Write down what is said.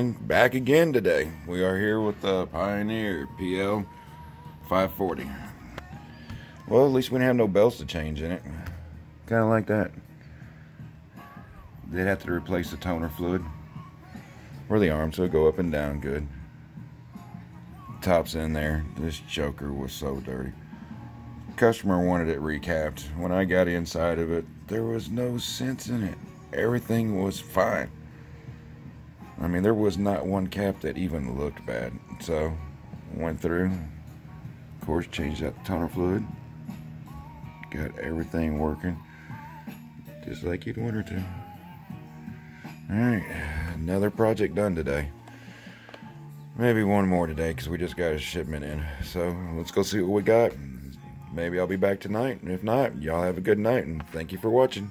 And back again today. We are here with the Pioneer PL 540. Well, at least we didn't have no belts to change in it. Kind of like that. They'd have to replace the toner fluid. Or the arms, so go up and down good. Top's in there. This choker was so dirty. Customer wanted it recapped. When I got inside of it, there was no sense in it. Everything was fine. I mean, there was not one cap that even looked bad. So, went through. Of course, changed out the toner fluid. Got everything working. Just like you'd want her to. Alright, another project done today. Maybe one more today because we just got a shipment in. So, let's go see what we got. Maybe I'll be back tonight. If not, y'all have a good night and thank you for watching.